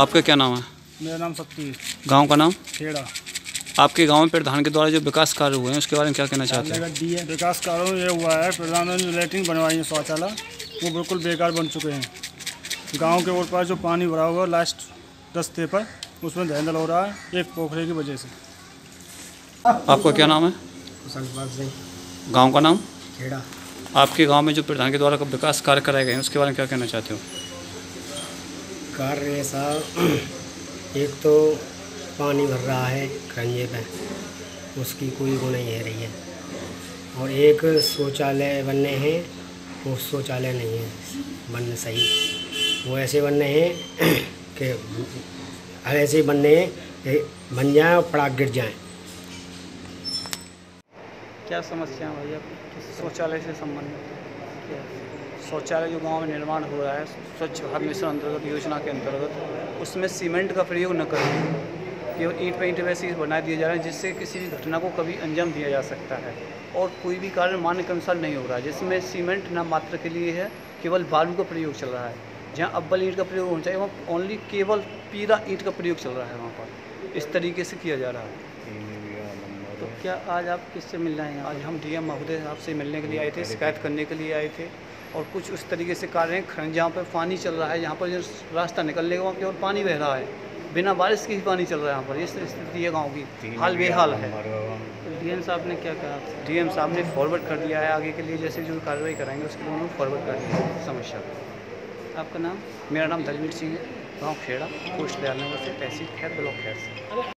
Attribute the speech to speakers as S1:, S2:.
S1: आपका क्या नाम है?
S2: मेरा नाम शक्ति
S1: गाँव का नाम?
S2: खेड़ा।
S1: आपके गाँव में प्रधान के द्वारा जो विकास कार्य हुए हैं उसके बारे में क्या कहना चाहते हैं?
S2: विकास कार्य ये हुआ है प्रधान ने जो लेटरिन बनवाई है शौचालय। वो बिल्कुल बेकार बन चुके हैं। गाँव के ओर पास जो पानी भरा हुआ है लास्ट रस्ते पर उसमें धैंधल हो रहा है एक पोखरे की वजह से।
S1: आपका क्या नाम है? गाँव का नाम?
S3: खेड़ा।
S1: आपके गाँव में जो प्रधान के द्वारा विकास कार्य कराए गए हैं उसके बारे में क्या कहना चाहते हो?
S3: कार्य ऐसा एक तो पानी भर रहा है खंजे पे उसकी कोई वो नहीं है रही है। और एक शौचालय बनने हैं वो शौचालय नहीं है बनने सही। वो ऐसे बनने हैं कि ऐसे बनने हैं बन जाएँ और पड़ाक गिर जाएँ।
S4: क्या समस्या है भैया? शौचालय से संबंधित? क्या? शौचालय जो गाँव में निर्माण हो रहा है स्वच्छ भारत मिशन अंतर्गत योजना के अंतर्गत उसमें सीमेंट का प्रयोग न करें। केवल ईंट पेंट वैसे ही बना दिए जा रहे हैं जिससे किसी भी घटना को कभी अंजाम दिया जा सकता है। और कोई भी कारण मान्य के अनुसार नहीं हो रहा है जिसमें सीमेंट न मात्र के लिए है केवल बालू का प्रयोग चल रहा है। जहाँ अब्बल ईंट का प्रयोग होना चाहिए वहाँ ओनली केवल पीला ईंट का प्रयोग चल रहा है वहाँ पर। इस तरीके से किया जा रहा है। तो क्या आज आप किससे मिल रहे हैं? आज हम डीएम महोदय साहब से मिलने के लिए आए थे शिकायत करने के लिए आए थे और कुछ उस तरीके से कार्य हैं। जहाँ पर पानी चल रहा है जहाँ पर जो रास्ता निकलने का वहाँ केवल पानी बह रहा है। बिना बारिश के ही पानी चल रहा है यहाँ पर। इस स्थिति है गाँव की। हाल बेहाल है।
S5: डीएम साहब ने क्या कहा?
S4: डीएम साहब ने फॉरवर्ड कर दिया है आगे के लिए। जैसे जो कार्रवाई कराएँगे उसके लिए उन्होंने फॉरवर्ड कर दिया है। समस्या। को
S5: आपका नाम?
S4: मेरा नाम दलवीर सिंह है। गाँव खेड़ा पोस्ट दयाल नगर से तहसील खैर ब्लॉक खैर से।